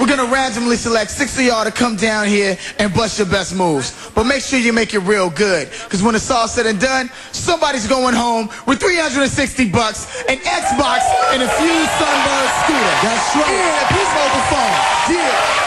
We're gonna randomly select six of y'all to come down here and bust your best moves. But make sure you make it real good. Cause when it's all said and done, somebody's going home with 360 bucks, an Xbox, and a fused Sunbird scooter. That's right. And a piece mobile phone. Yeah.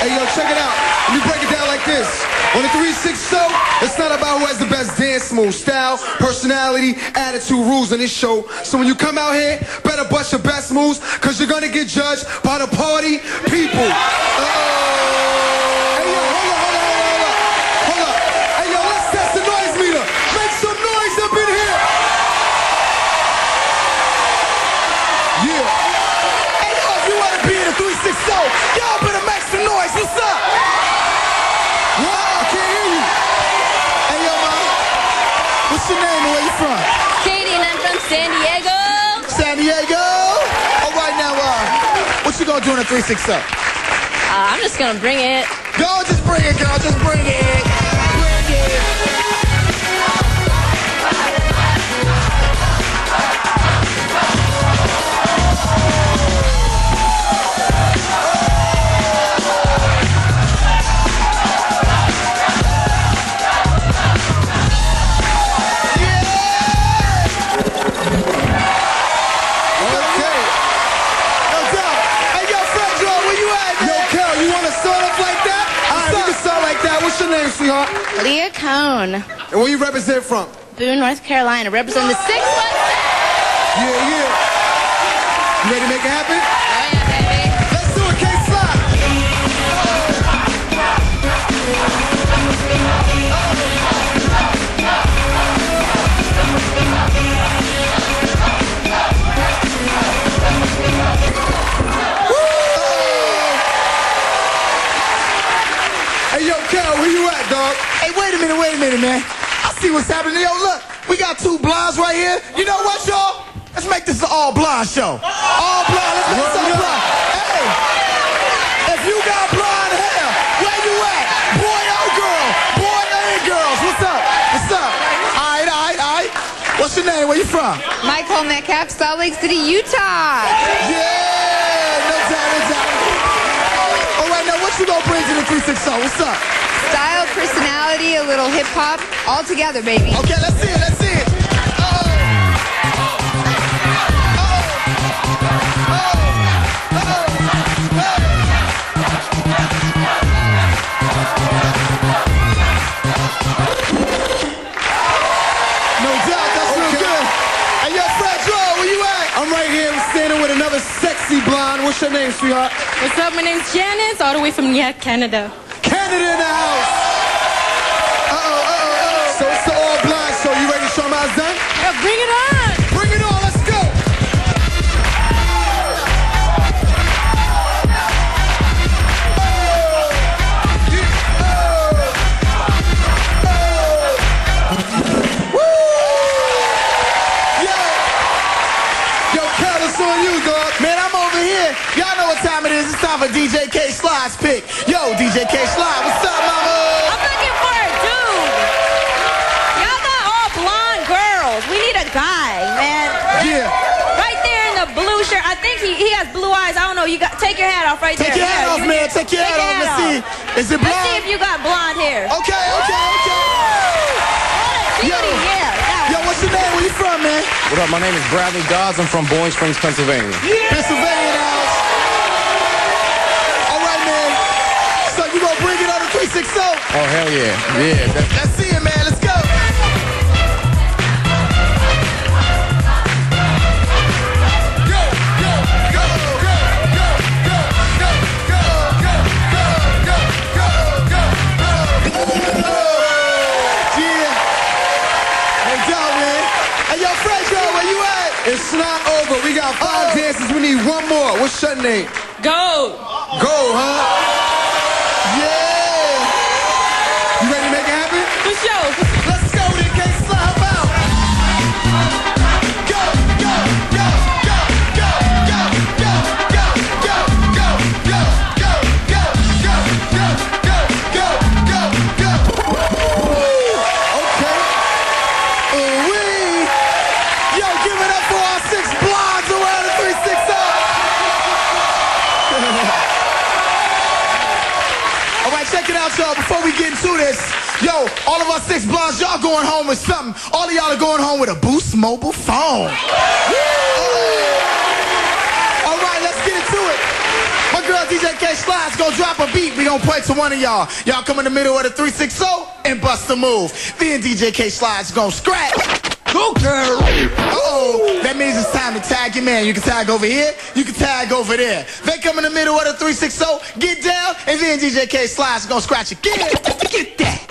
Hey, yo, check it out. Let me break it down like this. On the 360 show, it's not about who has the best dance move, style, personality, attitude, rules on this show. So when you come out here, better bust your best moves, cause you're gonna get judged by the party people. Hey, yo, hold up, hold up, hold up, hold up. Hey, yo, let's test the noise meter. Make some noise up in here. Yeah. Hey, yo, you wanna be in 360, y'all some noise. What's up? What? I can't hear you. Hey, yo, man. What's your name and where you from? Katie and I'm from San Diego. San Diego. All right, now, uh, what you gonna do in a 360? Uh, I'm just gonna bring it. Go, just bring it, girl. Just bring it. Cone, And where you represent from? Boone, North Carolina, representing the six one. Yeah, yeah. You ready to make it happen? Minute, wait a minute, man. I see what's happening. Yo, look, we got two blondes right here. You know what, y'all? Let's make this an all blonde show. All blonde. Let's make this all Word up. blonde. Hey, if you got blonde hair, where you at? Boy or girl? Boy or girls? What's up? What's up? All right, all right, all right. What's your name? Where you from? Michael Metcalf, Salt Lake City, Utah. Yeah, no doubt, no doubt. All right, now what you gonna bring to the 360? What's up? Style, personality, a little hip hop, all together, baby. Okay, let's see it, let's see it. No doubt, that's real good. Hey, yo, Fred Joe, where you at? I'm right here standing with another sexy blonde. What's your name, sweetheart? What's up? My name's Janice, all the way from yeah, Canada. Canada in the house. So it's the all blind show. You ready to show 'em how it's done? Yeah, bring it on! Bring it on, let's go. Yo, Yo, Cal, on you, dog. man, I'm over here. Y'all know what time it is. It's time for DJ K Slide's pick. Yo, DJ K Slide, take your hat off right Take there. your hat Yeah, off, you man. Take your hat off. Let's see. Is it blonde? Let's see if you got blonde hair. Okay, okay, okay. Beauty, Yo. yeah. Yo, what's your name? Where you from, man? What up? My name is Bradley Dodds. I'm from Boiling Springs, Pennsylvania. Pennsylvania in house. All right, man. So you gonna bring it on the 360? Oh, hell yeah. Yeah. Let's see it, man. Five dances. We need one more. What's your name? Go! Go, huh? Yeah. You ready to make it happen? For sure. Let's go, of six blondes, y'all going home with something. All of y'all are going home with a Boost mobile phone. All right, let's get into it. My girl DJ K Slide's gonna drop a beat. We gonna play to one of y'all. Y'all come in the middle of the 360 and bust a move. Then DJ K Slide's gonna scratch. Girl. Uh-oh. That means it's time to tag your man. You can tag over here. You can tag over there. They come in the middle of the 360, get down, and then DJ K Slide's gonna scratch again. Get that.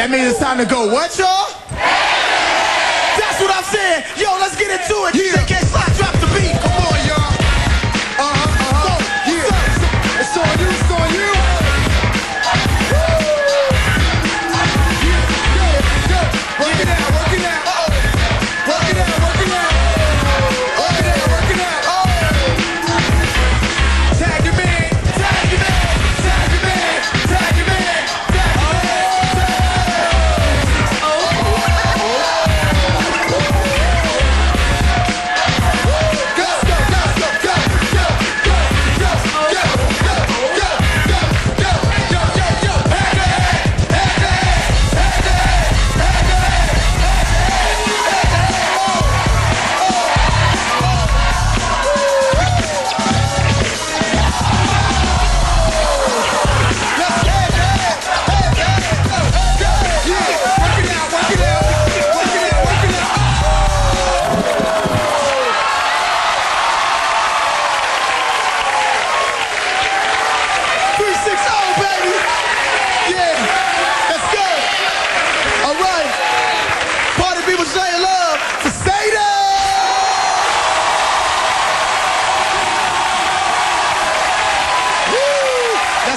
That means it's time to go. What, y'all? That's what I'm saying. Yo, let's get into it. DJ K Slide, drop the beat.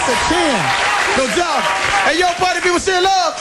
to 10. No doubt. Hey, yo, buddy, people say love.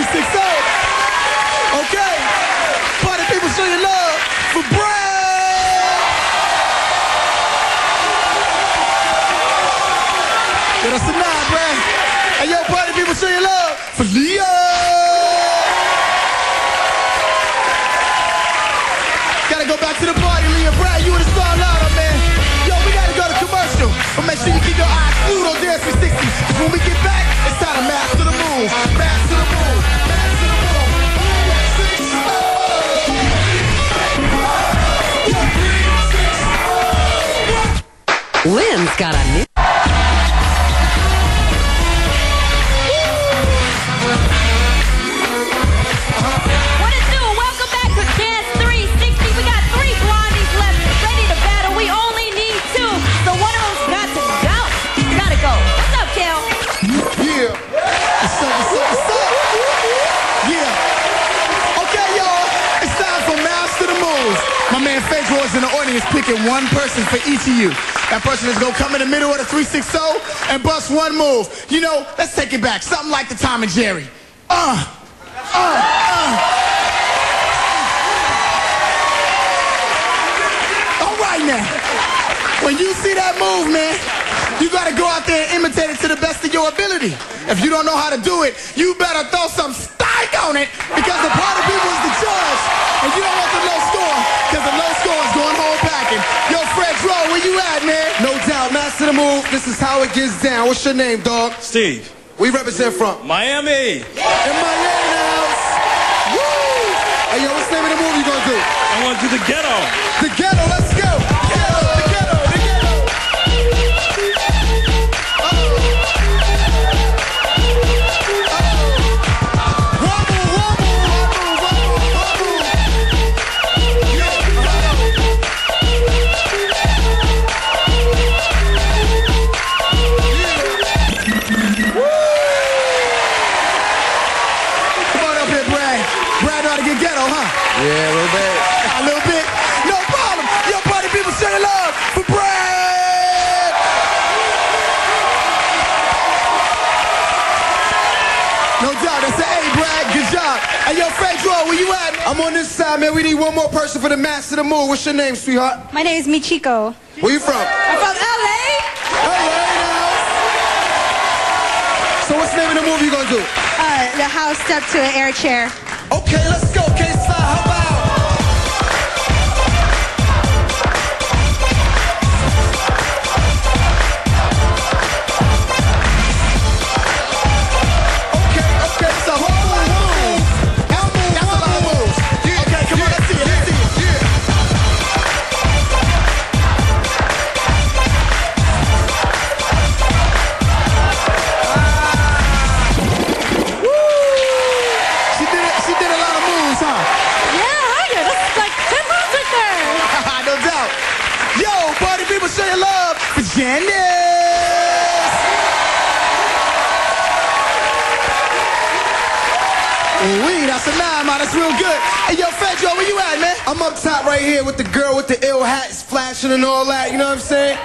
360. Okay. Party people show your love for Brad. That's a nine, Brad. Hey, yo, party people show your love for Leo. Gotta go back to the party, Leah Brad. You in the star lineup, man. Yo, we gotta go to commercial. But make sure you keep your eyes glued on Dance 360. Cause when we get back, it's time to master Lynn's got a picking one person for each of you. That person is gonna come in the middle of the 360 and bust one move. You know, let's take it back. Something like the Tom and Jerry. Uh, uh, uh. All right now. When you see that move, man, you gotta go out there and imitate it to the best of your ability. If you don't know how to do it, you better throw some stank on it because the party people is the judge. And you don't want the low score because the low score is going home packing. Yo, Fred Dro, where you at, man? No doubt, master the move. This is how it gets down. What's your name, dog? Steve, We represent from. Miami. In Miami house. Woo! Hey, yo, what's the name of the move you gonna do? I want to do the ghetto. The ghetto, let's go. I'm on this side, man. We need one more person for the master of the move. What's your name, sweetheart? My name is Michiko. Where you from? I'm from LA. LA. So what's the name of the move you gonna do? Uh, the house step to an air chair. Okay, let's go. Okay, slide. how about? I'm up top right here with the girl with the ill hats flashing and all that. You know what I'm saying?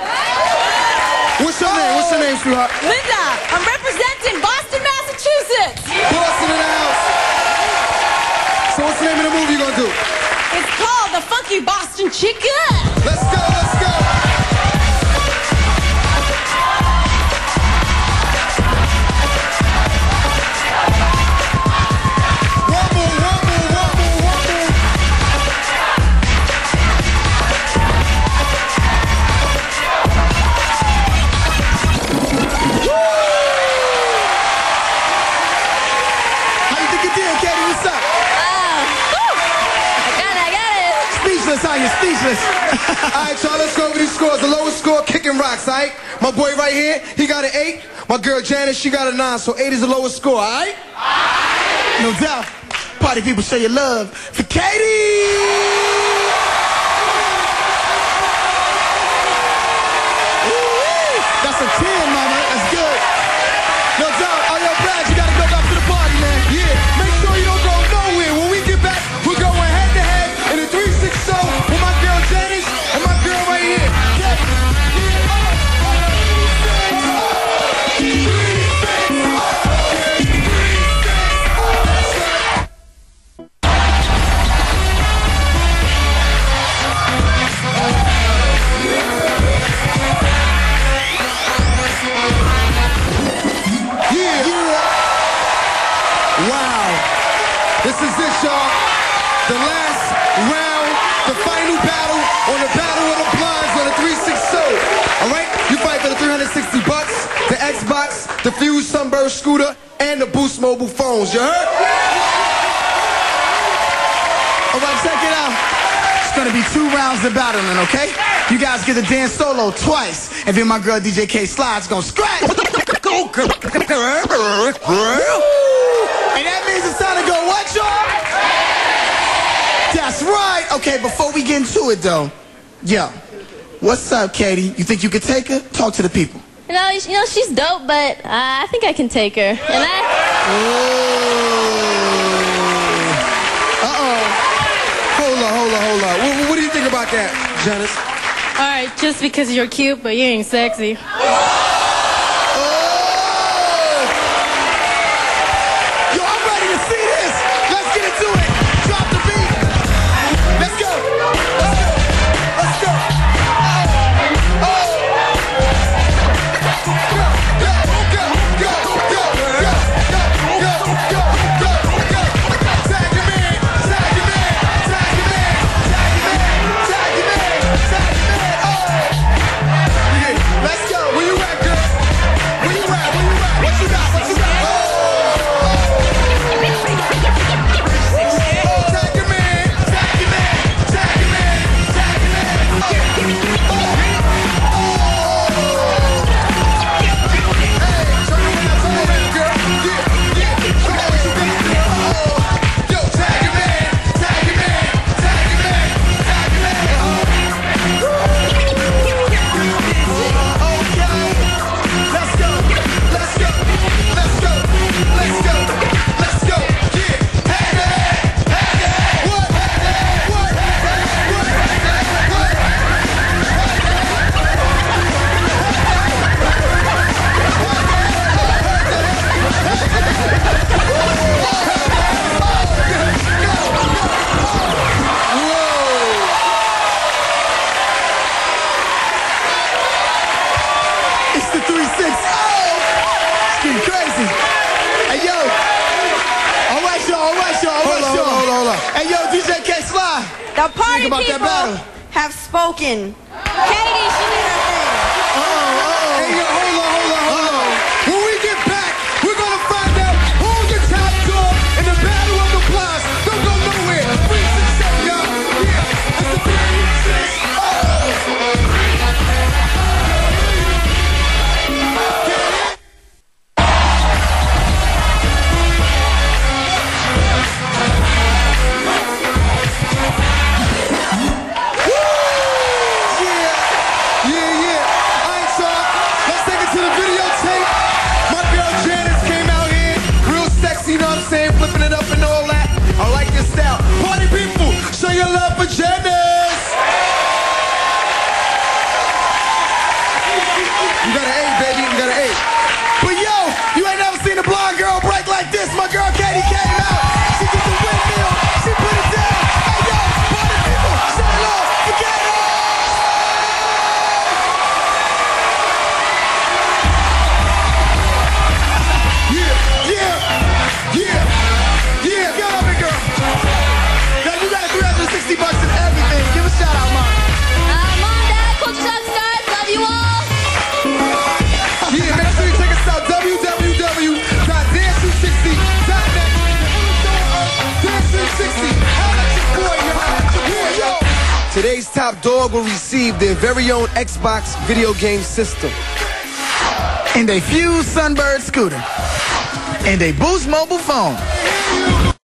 What's your name? What's your name, sweetheart? Linda, I'm representing Boston, Massachusetts. Boston in the house. So what's the name of the movie you gonna do? It's called the Funky Boston Chicken. Let's go, let's go. Speechless, huh? You're speechless. All right, y'all, let's go over these scores. The lowest score, kicking rocks, all right? My boy right here, he got an eight. My girl Janice, she got a nine, so eight is the lowest score, all right? No doubt. Party people, show your love for Katie. That's a 10, the last round, the final battle on the Battle of the Blinds on the 360. All right, you fight for the 360 bucks, the Xbox, the Fuse Sunburst scooter, and the Boost mobile phones. You heard? All right, check it out. It's gonna be two rounds of battling, okay? You guys get to dance solo twice, and then my girl DJ K Slide's gonna scratch. Okay, before we get into it, though, yo, what's up, Katie? You think you could take her? Talk to the people. You know, you know she's dope, but uh, I think I can take her. And I. Uh oh. Hold on, hold on, hold on. What, what, do you think about that, Janice? All right, just because you're cute, but you ain't sexy. six. Oh! It's crazy. Hey, yo. All right, y'all. All right, y'all. All right, y'all. Hold on, hold on, hold on. Hey, yo, DJ K Sly. The party people have spoken. Top Dog will receive their very own Xbox video game system. And a few Sunbird scooter. And a Boost mobile phone.